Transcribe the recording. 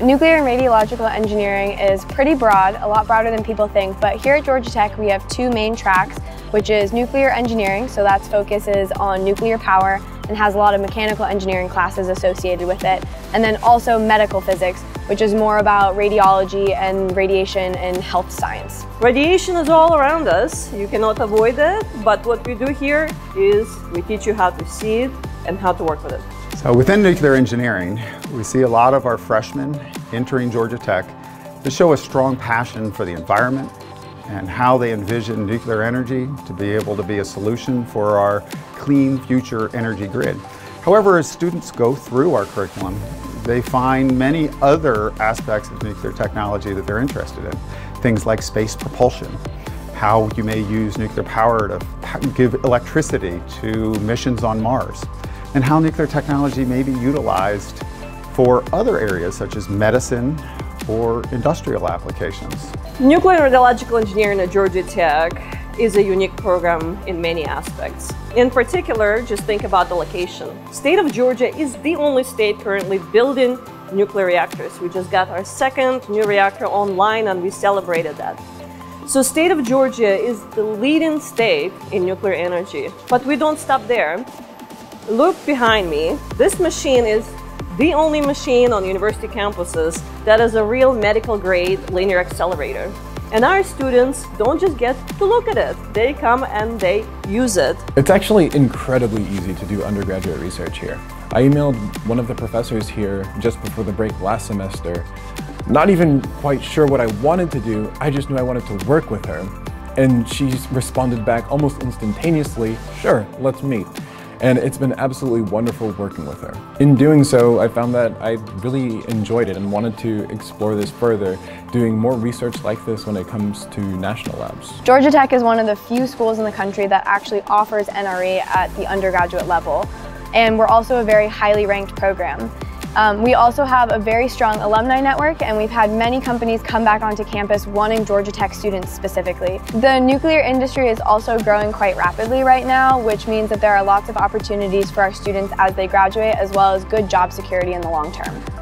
Nuclear and radiological engineering is pretty broad, a lot broader than people think, but here at Georgia Tech we have two main tracks, which is nuclear engineering, so that focuses on nuclear power and has a lot of mechanical engineering classes associated with it, and then also medical physics, which is more about radiology and radiation and health science. Radiation is all around us, you cannot avoid it, but what we do here is we teach you how to see it and how to work with it. So within nuclear engineering, we see a lot of our freshmen entering Georgia Tech to show a strong passion for the environment and how they envision nuclear energy to be able to be a solution for our clean future energy grid. However, as students go through our curriculum, they find many other aspects of nuclear technology that they're interested in. Things like space propulsion, how you may use nuclear power to give electricity to missions on Mars, and how nuclear technology may be utilized for other areas such as medicine or industrial applications. Nuclear radiological engineering at Georgia Tech is a unique program in many aspects. In particular, just think about the location. State of Georgia is the only state currently building nuclear reactors. We just got our second new reactor online and we celebrated that. So state of Georgia is the leading state in nuclear energy. But we don't stop there. Look behind me. This machine is the only machine on university campuses that is a real medical grade linear accelerator. And our students don't just get to look at it, they come and they use it. It's actually incredibly easy to do undergraduate research here. I emailed one of the professors here just before the break last semester, not even quite sure what I wanted to do, I just knew I wanted to work with her. And she responded back almost instantaneously, sure, let's meet and it's been absolutely wonderful working with her. In doing so, I found that I really enjoyed it and wanted to explore this further, doing more research like this when it comes to national labs. Georgia Tech is one of the few schools in the country that actually offers NRE at the undergraduate level, and we're also a very highly ranked program. Um, we also have a very strong alumni network and we've had many companies come back onto campus wanting Georgia Tech students specifically. The nuclear industry is also growing quite rapidly right now, which means that there are lots of opportunities for our students as they graduate as well as good job security in the long term.